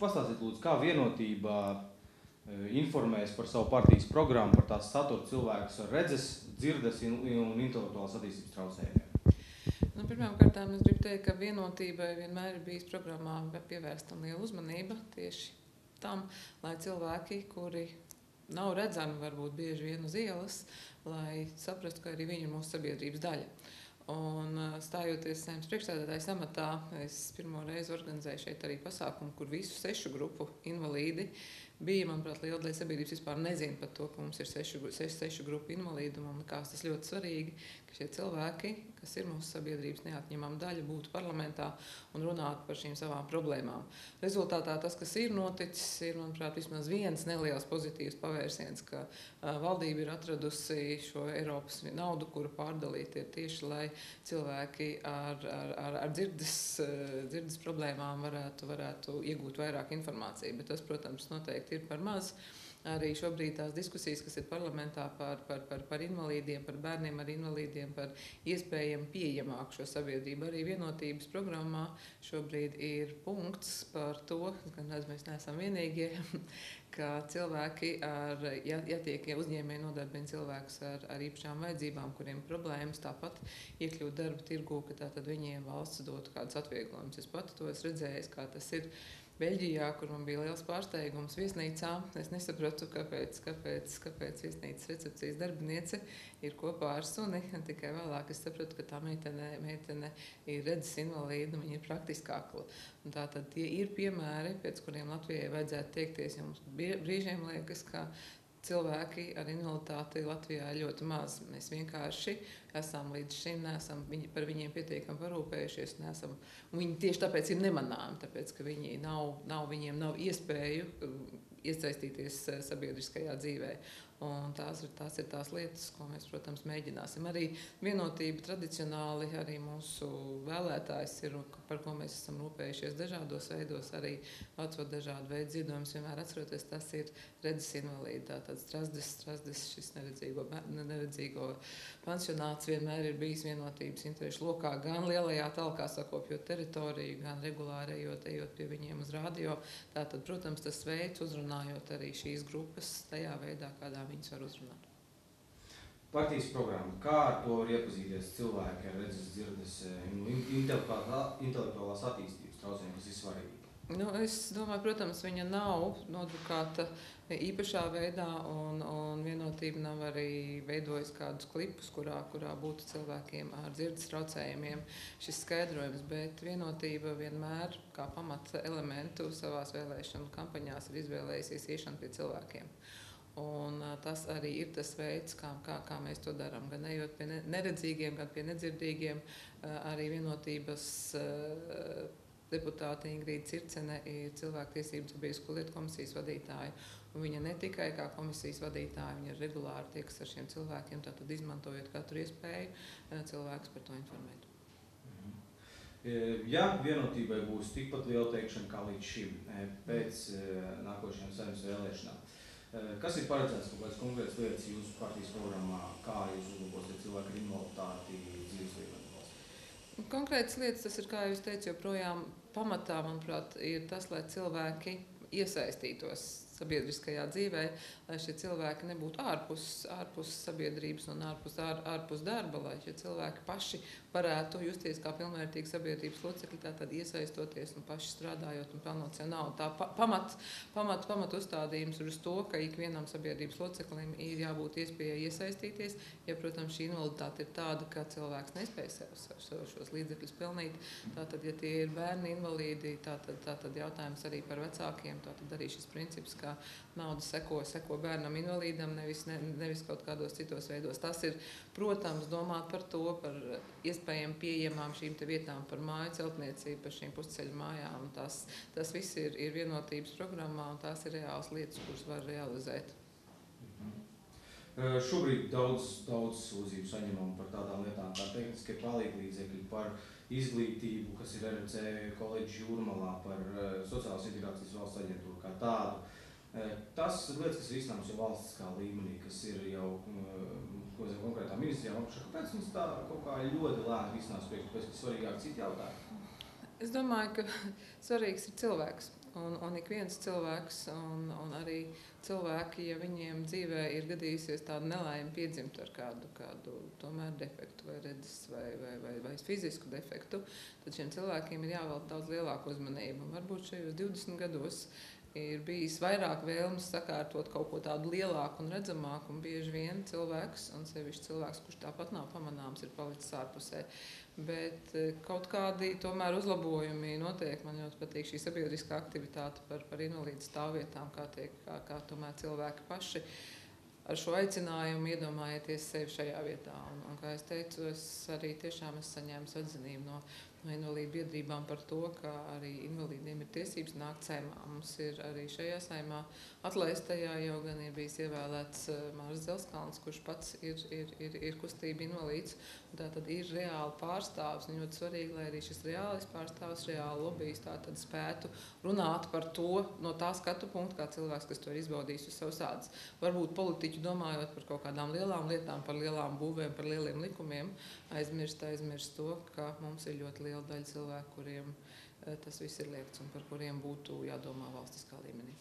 pastāstīt, lūdzu, kā vienotība informēs par savu partijas programmu, par tās saturu cilvēkus ar redzes, dzirdes un intelektuālas attīstības traucējumiem? Nu, Pirmkārt, es gribu teikt, ka vienotībai vienmēr ir bijis programmā pievērsta liela uzmanība tieši tam, lai cilvēki, kuri nav redzami, varbūt bieži vien uz ielas, lai saprastu, ka arī viņi ir mūsu sabiedrības daļa. Un stājoties saimnes priekšstādātājas amatā, es pirmo reizi organizēju šeit arī pasākumu, kur visu sešu grupu invalīdi bija, manuprāt, liela daļa sabiedrības vispār nezina par to, ka mums ir sešu, sešu, sešu grupu invalīdu. Man liekas, tas ļoti svarīgi, ka šie cilvēki, kas ir mūsu sabiedrības neatņemama daļa, būtu parlamentā un runātu par šīm savām problēmām. Rezultātā tas, kas ir noticis, ir, manuprāt, vismaz viens neliels pozitīvs pavērsiens, ka valdība ir atradusi šo Eiropas naudu, kuru pārdalīt ir tieši, lai cilvēki ar, ar, ar, ar dzirdes, dzirdes problēmām varētu, varētu iegūt vairāk informāciju. Bet tas, protams, noteikti noteikti ir par maz. Arī šobrīd tās diskusijas, kas ir parlamentā par, par, par, par invalīdiem, par bērniem ar invalīdiem, par iespējami pieejamāku šo sabiedrību. Arī vienotības programmā šobrīd ir punkts par to, ka mēs neesam vienīgie, ka cilvēki, ar, ja, ja tiek uzņēmēji nodarbina cilvēkus ar, ar īpašām vajadzībām, kuriem problēmas, tāpat iekļūt darba tirgū, ka tātad viņiem valsts dotu kādus atvieglojumus. Es pati to esmu redzējis, kā tas ir Beļģijā, kur man bija liels pārsteigums viesnīcā. Es nesapratu, kāpēc, kāpēc, kāpēc viesnīcas recepcijas darbiniece ir kopā ar suni. Tikai vēlāk es sapratu, ka tā meitene, meitene ir redzes invalīda viņa ir praktiski akla. Un tā tad tie ir piemēri, pēc kuriem Latvijai vajadzētu tiekties. Ja mums brīžiem liekas, ka cilvēki ar invaliditāti Latvijā ir ļoti maz. Mēs vienkārši esam līdz šim neesam viņi, par viņiem pietiekami parūpējušies. Nesam, viņi tieši tāpēc ir nemanāmi, tāpēc ka nav, nav, viņiem nav iespēju uh, iesaistīties uh, sabiedriskajā dzīvē. Un tās ir, tās ir tās lietas, ko mēs, protams, mēģināsim. Arī vienotība tradicionāli, arī mūsu vēlētājs ir, par ko mēs esam rūpējušies dažādos veidos, arī vecot dažādu veidu ziedojumus. Vienmēr atceroties, tas ir redzes invalīdi. Tātad strasdes, strasdes šis neredzīgo, neredzīgo pansionāts vienmēr ir bijis vienotības interešu lokā, gan lielajā talkā sakopjot teritoriju, gan regulāri ejot, ejot pie viņiem uz radio. Tātad, protams, tas veids uzrunājot arī šīs grupas tajā veidā, kādā viņus var uzrunāt. Partijas programma, kā ar to var iepazīties cilvēki ar redzes, dzirdes, eh, intelektuālās attīstības traucējumiem, kas ir svarīgi? Nu, es domāju, protams, viņa nav nodrukāta īpašā veidā, un, un vienotība nav arī veidojusi kādus klipus, kurā, kurā būtu cilvēkiem ar dzirdes traucējumiem šis skaidrojums. Bet vienotība vienmēr kā pamata elementu savās vēlēšanu kampaņās ir izvēlējusies iešanu pie cilvēkiem. Un, tas arī ir tas veids, kā, kā, kā mēs to darām. Gan ejot pie neredzīgiem, gan pie nedzirdīgiem. Arī vienotības deputāte Ingrīda Circene ir cilvēktiesību sabiedrisko lietu komisijas vadītāja. Un viņa ne tikai kā komisijas vadītāja, viņa regulāri tiekas ar šiem cilvēkiem, tātad izmantojot katru iespēju cilvēkus par to informēt. Mhm. Ja vienotībai būs tikpat liela teikšana kā līdz šim, pēc nākošajām saimnes vēlēšanām, kas ir paredzēts kaut kādas konkrētas lietas jūsu partijas programmā, kā jūs uzlabosiet cilvēku invaliditāti dzīves līmeni? Konkrētas lietas, tas ir, kā jūs teicat, joprojām pamatā, manuprāt, ir tas, lai cilvēki iesaistītos sabiedriskajā dzīvē, lai šie cilvēki nebūtu ārpus, ārpus sabiedrības un ārpus, ār, ārpus darba, lai šie cilvēki paši varētu justies kā pilnvērtīgi sabiedrības locekļi, tātad iesaistoties un paši strādājot un pelnot sev naudu. Tā pamat, pamat, pamat uzstādījums ir uz to, ka ikvienam sabiedrības loceklim ir jābūt iespējai iesaistīties, ja, protams, šī invaliditāte ir tāda, ka cilvēks nespēj sev, sev šos līdzekļus pelnīt. Tātad, ja tie ir bērni invalīdi, tātad, tātad jautājums arī par vecākiem, tātad arī šis princips, ka nauda seko, seko bērnam invalīdam, nevis, ne, nevis kaut kādos citos veidos. Tas ir, protams, domāt par to, par iespējām pieejamām šīm vietām, par māju celtniecību, par šīm pusceļu mājām. Tas, tas viss ir, ir vienotības programmā un tās ir reāls lietas, kuras var realizēt. Uh, šobrīd daudz, daudz sūdzību saņemam par tādām lietām kā tehniskie palīglīdzekļi, par izglītību, kas ir RC koledžu jūrmalā, par sociālās integrācijas valsts aģentūru kā tādu. Uh, tas ir lietas, kas ir izsnāms jau valstiskā līmenī, kas ir jau ko zem konkrētā ministrijā apakšā. Kāpēc mums tā kaut kā ļoti lēni risinās priekš, tāpēc, ka svarīgāk citi jautājumi? Es domāju, ka svarīgs ir cilvēks. Un, un ik viens cilvēks, un, un arī cilvēki, ja viņiem dzīvē ir gadījusies tāda nelaime piedzimt ar kādu, kādu tomēr defektu, vai redzes, vai, vai, vai, vai fizisku defektu, tad šiem cilvēkiem ir jāvelk daudz lielāka uzmanība. Un varbūt šajos 20 gados ir bijis vairāk vēlmes sakārtot kaut ko tādu lielāku un redzamāku, un bieži vien cilvēks, un sevišķi cilvēks, kurš tāpat nav pamanāms, ir palicis ārpusē. Bet eh, kaut kādi tomēr uzlabojumi notiek. Man ļoti patīk šī sabiedriskā aktivitāte par, par invalīdu stāvvietām, kā, tiek, kā, kā tomēr cilvēki paši ar šo aicinājumu iedomājieties sevi šajā vietā. Un, un, kā es teicu, es arī tiešām esmu saņēmis atzinību no no invalīdu biedrībām par to, ka arī invalīdiem ir tiesības nākt saimā. Mums ir arī šajā saimā atlaistajā jau gan ir bijis ievēlēts eh, Mārs Zelskalns, kurš pats ir, ir, ir, ir kustība invalīds. Tā tad ir reāli pārstāvs. Un ļoti svarīgi, lai arī šis reālais pārstāvs, reāli lobbyis tā tad spētu runāt par to no tā skatu punkta, kā cilvēks, kas to ir izbaudījis uz savas ādas. Varbūt politiķi domājot par kaut kādām lielām lietām, par lielām būvēm, par lieliem likumiem, aizmirst, aizmirst to, ka mums ir ļoti liela daļa cilvēku, kuriem eh, tas viss ir liekts un par kuriem būtu jādomā valstiskā līmenī.